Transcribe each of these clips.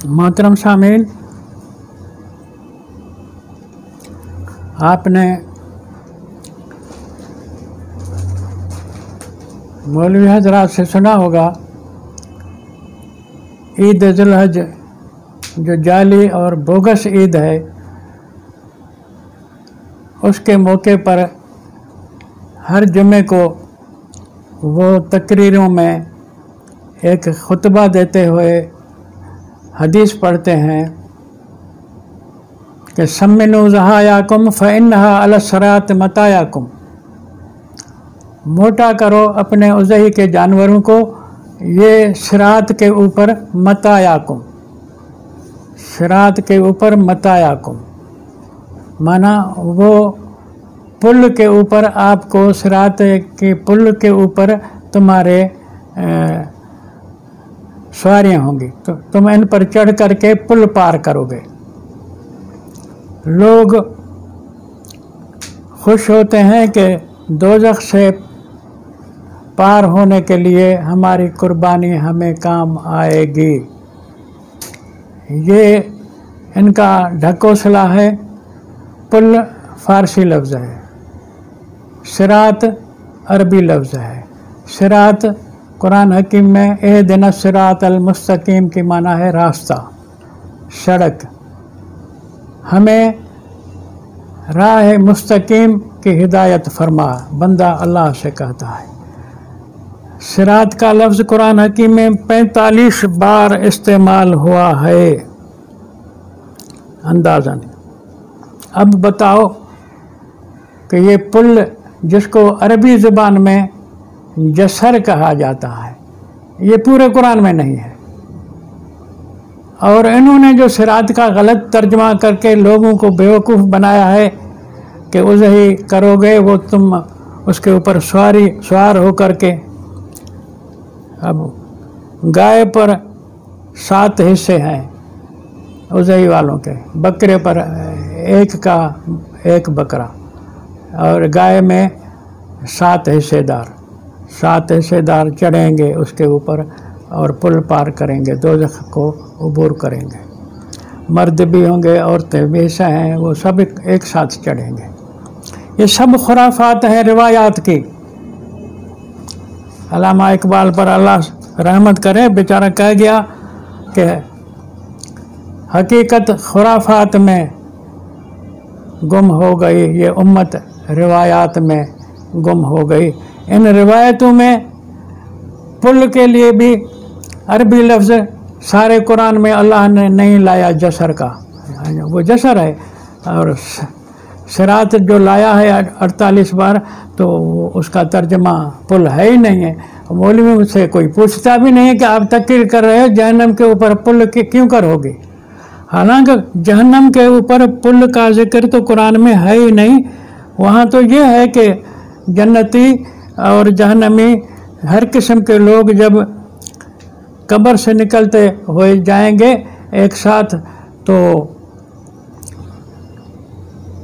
मोहतरम शामिल। आपने मौलवी हजरात से सुना होगा, ईद जुलहज, जो जाली और बोगस ईद है, उसके मौके पर हर जुमे को वो तकरीरों में एक खुतबा देते हुए हदीस पढ़ते हैं कि सम्मिनु जहायाकुम फ़िनहा अलसरात मतायाकुम। मोटा करो अपने उजही के जानवरों को, ये शरात के ऊपर मतायाकुम। शरात के ऊपर मतायाकुम। माना वो पुल के ऊपर आपको शरात के पुल के ऊपर तुम्हारे सवारियाँ होंगी। तो तुम इन पर चढ़ करके पुल पार करोगे। लोग खुश होते हैं कि दोजख से पार होने के लिए हमारी कुर्बानी हमें काम आएगी। ये इनका ढकोसला है। पुल फारसी लफ्ज़ है। सिरात अरबी लफ्ज़ है। शरात कुरान हकीम में ए दिन सरात अलमस्तकीम की माना है रास्ता, सड़क। हमें राह मुस्तकीम की हिदायत फरमा, बंदा अल्लाह से कहता है। सिरात का लफ्ज़ कुरान हकीम में पैंतालीस बार इस्तेमाल हुआ है। अंदाजन। अब बताओ कि ये पुल जिसको अरबी ज़ुबान में जसर कहा जाता है, ये पूरे कुरान में नहीं है। और इन्होंने जो सिरात का गलत तर्जमा करके लोगों को बेवकूफ़ बनाया है कि उसे ही करोगे, वो तुम उसके ऊपर सवारी, सवार हो करके अब गाय पर सात हिस्से हैं उजही वालों के, बकरे पर एक का एक बकरा, और गाय में सात हिस्सेदार। सात हिस्सेदार चढ़ेंगे उसके ऊपर और पुल पार करेंगे दो को अबूर करेंगे। मर्द भी होंगे औरतें भी ऐसा हैं वो सब एक, एक साथ चढ़ेंगे। ये सब खुराफात हैं रिवायात की। अलामा इकबाल पर अल्लाह रहमत करे बेचारा कह गया कि हकीकत खुराफात में गुम हो गई ये उम्मत रिवायात में गुम हो गई। इन रिवायतों में पुल के लिए भी अरबी लफ्ज़ सारे कुरान में अल्लाह ने नहीं लाया जसर का। वो जसर है और शरात जो लाया है अड़तालीस बार तो उसका तर्जमा पुल है ही नहीं है। मौलवी से कोई पूछता भी नहीं है कि आप तकरीर कर रहे हो जहनम के ऊपर पुल के क्यों करोगे? हालाँकि जहन्नम के ऊपर पुल का ज़िक्र तो कुरान में है ही नहीं। वहाँ तो ये है कि जन्नती और जहनमी हर किस्म के लोग जब कब्र से निकलते हुए जाएँगे एक साथ तो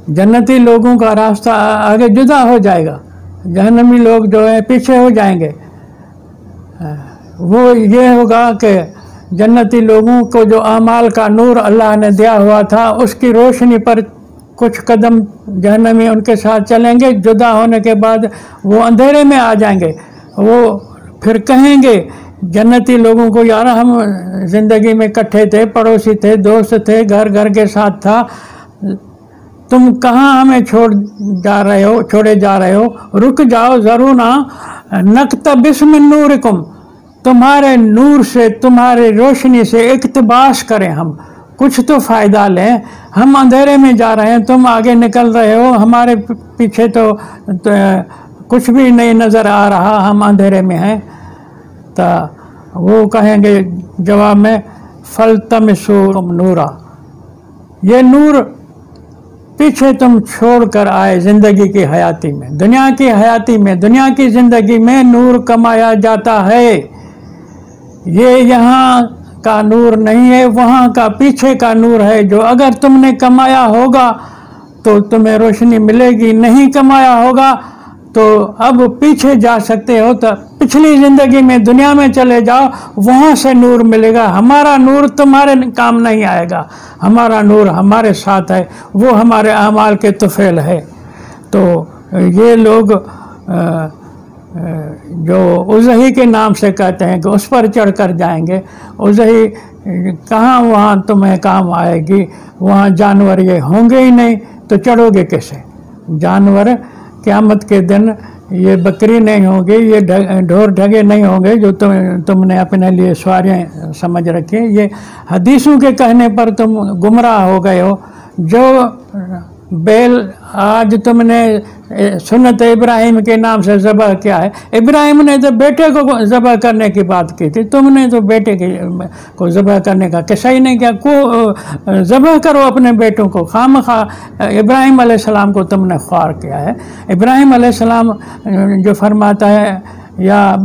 जन्नती लोगों का रास्ता आगे जुदा हो जाएगा। जहनमी लोग जो है, पीछे हो जाएँगे। वो ये होगा कि जन्नती लोगों को जो अमाल का नूर अल्लाह ने दिया हुआ था, उसकी रोशनी पर कुछ कदम जहनमी उनके साथ चलेंगे। जुदा होने के बाद वो अंधेरे में आ जाएँगे। वो फिर कहेंगे, जन्नती लोगों को यार, हम ज़िंदगी में इकट्ठे थे, पड़ोसी थे, दोस्त थे, घर घर के साथ था। तुम कहाँ हमें छोड़ जा रहे हो, छोड़े जा रहे हो? रुक जाओ ज़रूर ना। नकत बिस्म नूरकुम। तुम्हारे नूर से, तुम्हारे रोशनी से इकतबास करें हम। कुछ तो फ़ायदा लें। हम अंधेरे में जा रहे हैं तुम आगे निकल रहे हो हमारे पीछे तो, तो कुछ भी नहीं नज़र आ रहा हम अंधेरे में हैं। तो वो कहेंगे जवाब में फल तम नूरा। ये नूर पीछे तुम छोड़ कर आए ज़िंदगी की हयाती में। दुनिया की हयाती में दुनिया की ज़िंदगी में नूर कमाया जाता है। ये यहाँ का नूर नहीं है, वहाँ का पीछे का नूर है, जो अगर तुमने कमाया होगा तो तुम्हें रोशनी मिलेगी, नहीं कमाया होगा तो अब पीछे जा सकते हो तो पिछली ज़िंदगी में, दुनिया में चले जाओ, वहाँ से नूर मिलेगा। हमारा नूर तुम्हारे काम नहीं आएगा। हमारा नूर हमारे साथ है, वो हमारे अमाल के तुफेल है। तो ये लोग जो उजही के नाम से कहते हैं कि उस पर चढ़ कर जाएँगे। उजही, कहाँ वहाँ तुम्हें काम आएगी? वहाँ जानवर ये होंगे ही नहीं तो चढ़ोगे कैसे? जानवर क़्यामत के दिन ये बकरी नहीं होगी, ये ढोर ढगे नहीं होंगे जो तुम, तुमने अपने लिए सवारियाँ समझ रखी ये हदीसों के कहने पर तुम गुमराह हो गए हो। जो बैल, आज तुमने सुनत इब्राहिम के नाम से ज़बह किया है। इब्राहिम ने तो बेटे को ज़बह करने की बात की थी। तुमने तो बेटे के, को ज़बह करने का कैसा ही नहीं किया। को, ज़बह करो अपने बेटों को। खाम खा इब्राहिम सलाम को तुमने ख्वार किया है। इब्राहिम सलाम जो फरमाता है, या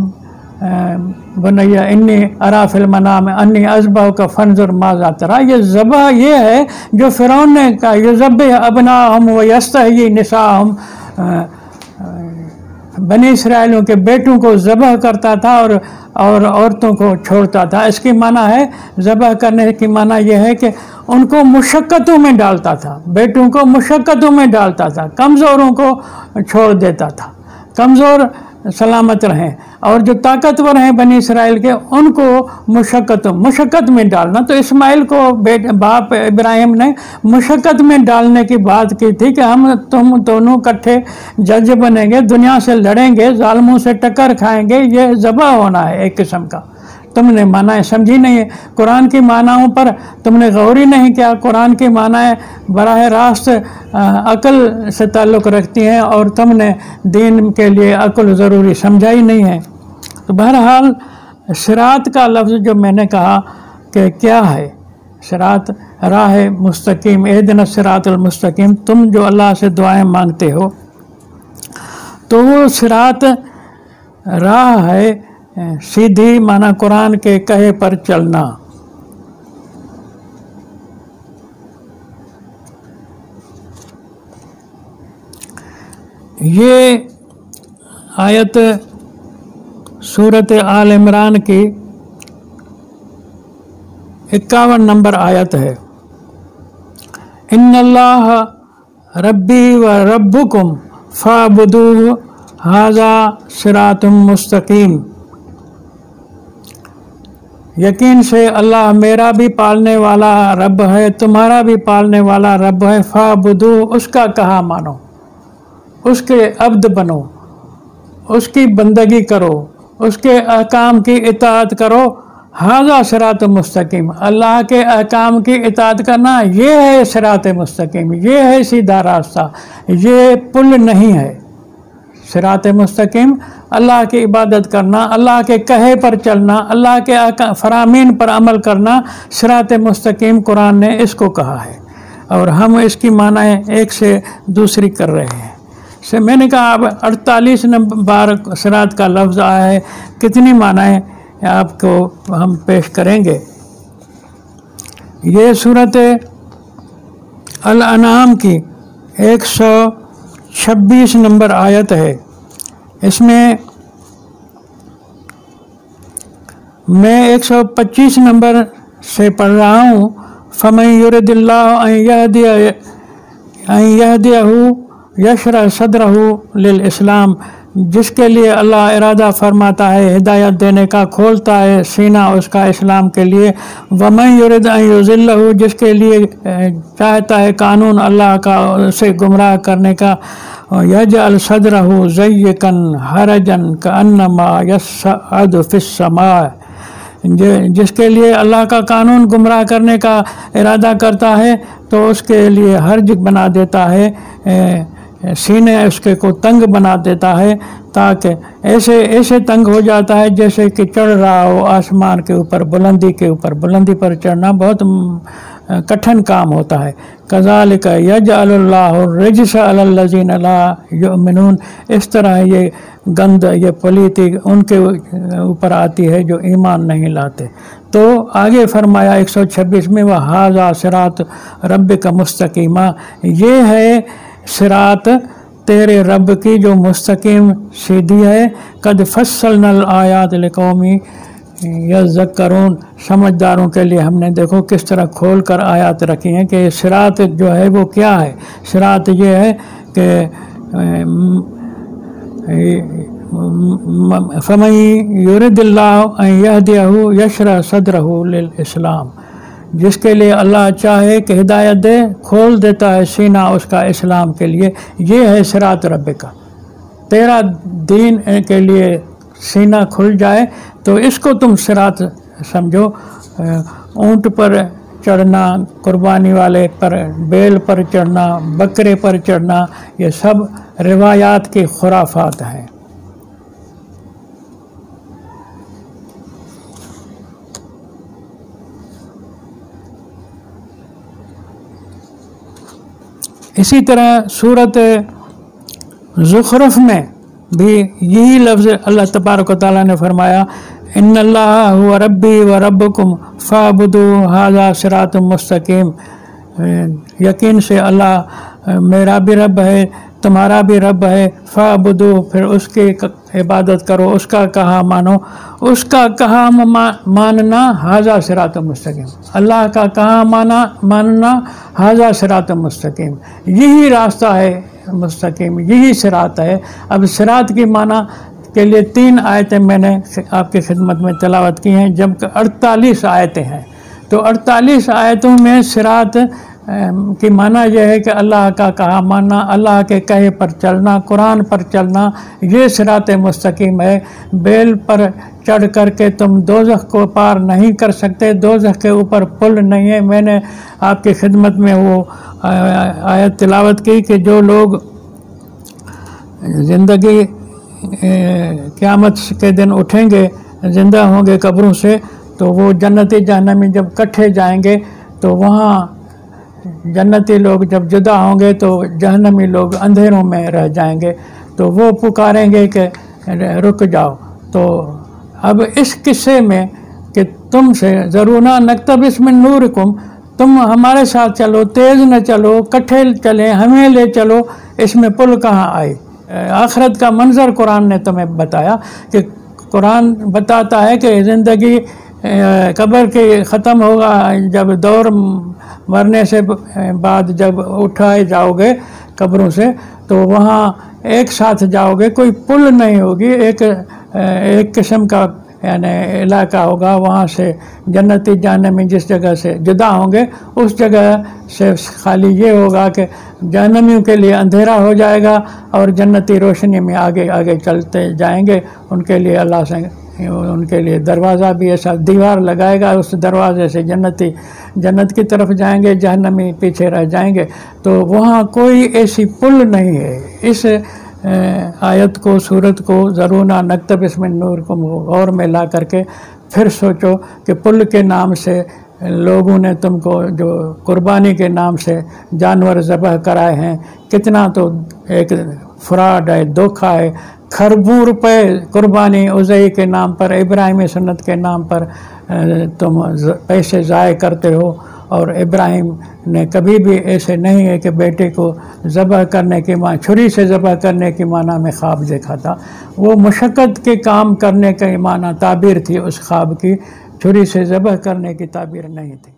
बनैया, इन्नी अराफिल मनाम, अन्नी अजबा का फनजुर माजा। तरा ये ज़बा ये है जो फ़िरौन ने कहा, ये ज़ब अबना हम व ये निशा हम बने इसराइलों के बेटों को ज़बह करता था और और औरतों को छोड़ता था। इसकी माना है, ज़बह करने की माना यह है कि उनको मुशक्क़तों में डालता था। बेटों को मुशक्क़तों में डालता था। कमज़ोरों को छोड़ देता था। कमज़ोर सलामत रहें। और जो ताकतवर हैं बनी इसराइल के, उनको मुशक्क़त मुशक्क़त में डालना। तो इस्माइल को बेट, बाप इब्राहिम ने मुशक्क़त में डालने की बात की थी कि हम तुम दोनों इकट्ठे जज बनेंगे, दुनिया से लड़ेंगे ालमों से टक्कर खाएँगे, ये ज़बा होना है एक किस्म का। तुमने मानाएँ समझी नहीं है। कुरान की मानाओं पर तुमने गौर ही नहीं किया। कुरान की मानाएँ बरह रास्त अकल से ताल्लुक़ रखती हैं और तुमने दीन के लिए अकल ज़रूरी समझा ही नहीं है। तो बहरहाल शरात का लफ्ज़ जो मैंने कहा कि क्या है? शरात राह मुस्तकीम, ए दिन शरातमस्तकीम तुम जो अल्लाह से दुआएँ मांगते हो तो वो शरात राह है सीधी माना कुरान के कहे पर चलना। ये आयत सूरत आल इमरान की इक्यावन नंबर आयत है। इन अल्लाह रब्बी व रब्बुकुम फ़ाबुदू हाजा सिरातुम मुस्तकीम। यकीन से अल्लाह मेरा भी पालने वाला रब है, तुम्हारा भी पालने वाला रब है। फा फ़ाबुदू, उसका कहा मानो? उसके अब्द बनो। उसकी बंदगी करो। उसके अहकाम की इतात करो। हाजा शरात मुस्तकीम। अल्लाह के अहकाम की इतात करना, ये है शरात मुस्तकीम। ये है सीधा रास्ता। ये पुल नहीं है। शरात मुस्तकीम, अल्लाह की इबादत करना, अल्लाह के कहे पर चलना, अल्लाह के फरामीन पर अमल करना, सिरात मुस्तकीम कुरान ने इसको कहा है। और हम इसकी मानाएँ एक से दूसरी कर रहे हैं। से मैंने कहा, अब अड़तालीस नंबर बार सिरात का लफ्ज़ आया है। कितनी मानाएँ आपको हम पेश करेंगे? ये सूरत अल अनाम की एक सौ छब्बीस नंबर आयत है। इसमें मैं 125 नंबर से पढ़ रहा हूँ। फ़मई युरदिल्ला यह दिया यह दिया यशरा सदर इस्लाम। जिसके लिए अल्लाह इरादा फरमाता है, हिदायत देने का खोलता है सीना उसका इस्लाम के लिए। वमन युरद जिसके लिए चाहता है कानून अल्लाह का उसे गुमराह करने का। यज अल सदर जयकन हरजन का अन्नमा यसमा जिसके लिए अल्लाह का कानून गुमराह करने का इरादा करता है तो उसके लिए हर्ज बना देता है सीने उसके को तंग बना देता है ताकि ऐसे ऐसे तंग हो जाता है जैसे कि चढ़ रहा हो आसमान के ऊपर, बुलंदी के ऊपर, बुलंदी पर चढ़ना बहुत कठिन काम होता है। कज़ाल का यज अल्लाजीन इस तरह ये गंद, ये पलीती उनके ऊपर आती है जो ईमान नहीं लाते। तो आगे फरमाया 126 में वह हाजा सिरात रब का मुस्तकीमा। ये है सिरात तेरे रब की जो मुस्तकीम सीधी है, कद फ़सल नल आयात कौमी यकरून समझदारों के लिए हमने देखो किस तरह खोल कर आयात रखी हैं कि सिरात जो है वो क्या है? सिरात ये है कि फ़मई यूरदिल्ला यहदहू यशरा सदरहू इस्लाम। जिसके लिए अल्लाह चाहे कि हिदायत दे, खोल देता है सीना उसका इस्लाम के लिए। ये है शरात रब का तेरा दीन के लिए सीना खुल जाए तो इसको तुम सिरात समझो। ऊँट पर चढ़ना, कुर्बानी वाले पर, बेल पर चढ़ना, बकरे पर चढ़ना, ये सब रिवायात की खुराफात हैं। इसी तरह सूरत ज़ुखरफ में भी यही लफ्ज़ अल्लाह तबारक ताली ने फरमाया इन हुआ रब्बी व रब्बकुम फ़ाबुदू, हाजा सरात मुस्तकीम. यकीन से अल्लाह मेरा भी रब है तुम्हारा भी रब है, फ़ाबुदू, फिर उसकी इबादत करो, उसका कहा मानो, उसका कहा मानना हाजा सरात मुस्तकीम। अल्लाह का कहा माना मानना हाजा सरात मुस्तकीम। यही रास्ता है मुस्तकीम, यही सिरात है। अब सिरात की माना के लिए तीन आयतें मैंने आपकी खिदमत में तलावत की हैं जब अड़तालीस आयतें हैं। तो अड़तालीस आयतों में सिरात की माना यह है कि अल्लाह का कहा मानना, अल्लाह के कहे पर चलना, कुरान पर चलना, ये सिरात मुस्तकीम है। बेल पर चढ़ कर के तुम दोजख को पार नहीं कर सकते, दोजख के ऊपर पुल नहीं है। मैंने आपकी खिदमत में वो आयत तिलावत की कि जो लोग ज़िंदगी क़्यामत के दिन उठेंगे, ज़िंदा होंगे कब्रों से तो वो जन्नती जहनमी जब कट्ठे जाएँगे तो वहाँ जन्नती लोग जब जुदा होंगे तो जहनमी लोग अंधेरों में रह जाएँगे। तो वो पुकारेंगे कि रुक जाओ। तो अब इस किस्से में कि तुमसे ज़रूर ना नकतब इसमें नूर कुम। तुम हमारे साथ चलो, तेज़ न चलो कट्ठे चले, हमें ले चलो। इसमें पुल कहाँ आए? आखरत का मंज़र कुरान ने तुम्हें बताया कि कुरान बताता है कि ज़िंदगी कब्र के ख़त्म होगा जब दौर मरने से बाद जब उठाए जाओगे कब्रों से तो वहाँ एक साथ जाओगे, कोई पुल नहीं होगी, एक एक किस्म का, यानी इलाका होगा वहाँ से, जन्नती जाने में जिस जगह से जुदा होंगे, उस जगह से खाली ये होगा कि जहनमियों के लिए अंधेरा हो जाएगा और जन्नती रोशनी में आगे आगे चलते जाएँगे, उनके लिए अल्लाह से उनके लिए दरवाज़ा भी ऐसा दीवार लगाएगा, उस दरवाजे से जन्नती, जन्नत की तरफ़ जाएँगे जहनमी पीछे रह जाएँगे। तो वहाँ कोई ऐसी पुल नहीं है। इस आयत को, सूरत को, ज़रूना नकतब इसमें नूर को गौर में ला करके फिर सोचो कि पुल के नाम से लोगों ने तुमको जो कुर्बानी के नाम से जानवर ज़बह कराए हैं, कितना तो एक फ्रॉड है, धोखा है खरबों रुपए कुर्बानी उजई के नाम पर, इब्राहिम सन्नत के नाम पर तुम पैसे ज़ाय करते हो। और इब्राहिम ने कभी भी ऐसे नहीं है कि बेटे को ज़बह करने की माँ, छुरी से ज़बह करने की माना में ख्वाब देखा था। वो मुशक्क़त के काम करने का माना ताबीर थी उस ख्वाब की, छुरी से ज़बह करने की ताबीर नहीं थी।